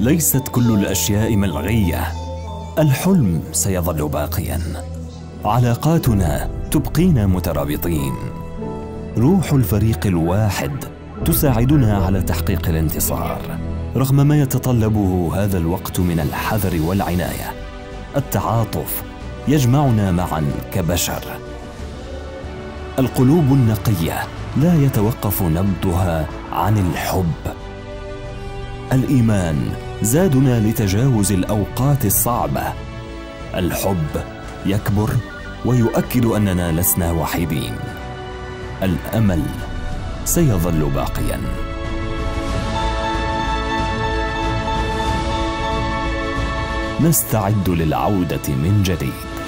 ليست كل الأشياء ملغية. الحلم سيظل باقيا. علاقاتنا تبقينا مترابطين. روح الفريق الواحد تساعدنا على تحقيق الانتصار. رغم ما يتطلبه هذا الوقت من الحذر والعناية التعاطف يجمعنا معا كبشر. القلوب النقية لا يتوقف نبضها عن الحب. الإيمان زادنا لتجاوز الأوقات الصعبة. الحب يكبر ويؤكد أننا لسنا وحيدين. الأمل سيظل باقيا. نستعد للعودة من جديد.